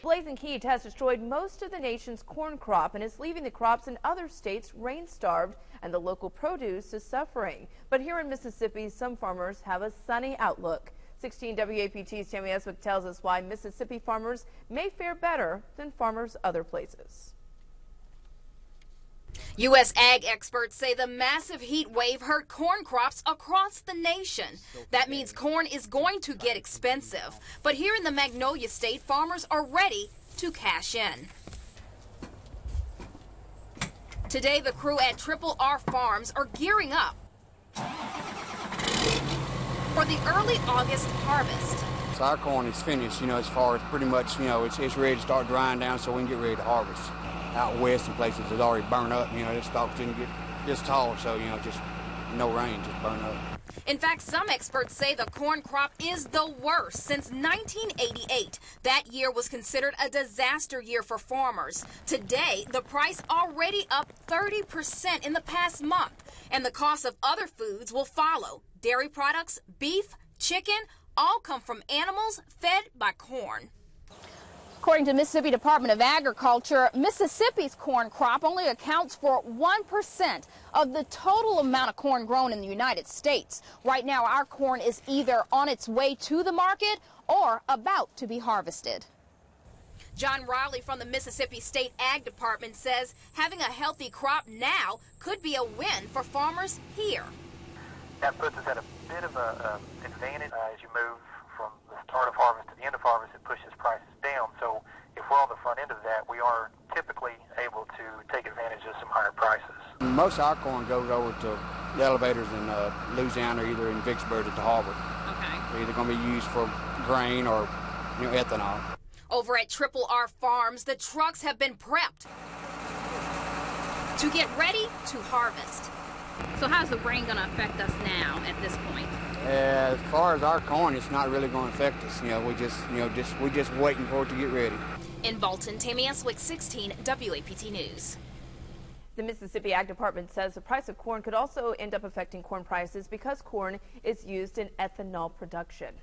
Blazing heat has destroyed most of the nation's corn crop and is leaving the crops in other states rain-starved and the local produce is suffering. But here in Mississippi, some farmers have a sunny outlook. 16 WAPT's Tammy Eswick tells us why Mississippi farmers may fare better than farmers other places. U.S. ag experts say the massive heat wave hurt corn crops across the nation. That means corn is going to get expensive. But here in the Magnolia State, farmers are ready to cash in. Today, the crew at Triple R Farms are gearing up for the early August harvest. So our corn is finished, you know, as far as pretty much, you know, it's, it's ready to start drying down so we can get ready to harvest out west in places that already burned up. You know, the stalks didn't get this tall, so you know, just no rain, just burn up. In fact, some experts say the corn crop is the worst since 1988. That year was considered a disaster year for farmers. Today, the price already up 30% in the past month, and the cost of other foods will follow. Dairy products, beef, chicken, all come from animals fed by corn. According to Mississippi Department of Agriculture, Mississippi's corn crop only accounts for 1% of the total amount of corn grown in the United States. Right now, our corn is either on its way to the market or about to be harvested. John Riley from the Mississippi State Ag Department says having a healthy crop now could be a win for farmers here. That puts us at a bit of an advantage uh, as you move from the start of harvest to the end of harvest. It pushes prices down. So if we're on the front end of that, we are typically able to take advantage of some higher prices. Most of our corn goes over to the elevators in uh, Louisiana, either in Vicksburg or to Harvard. Okay. They're either going to be used for grain or you know, ethanol. Over at Triple R Farms, the trucks have been prepped to get ready to harvest. So how's the rain going to affect us now at this point? As far as our corn, it's not really going to affect us. You know, we just, you know, just we're just waiting for it to get ready. In Bolton, Tammy Eswick, 16 WAPT News. The Mississippi Ag Department says the price of corn could also end up affecting corn prices because corn is used in ethanol production.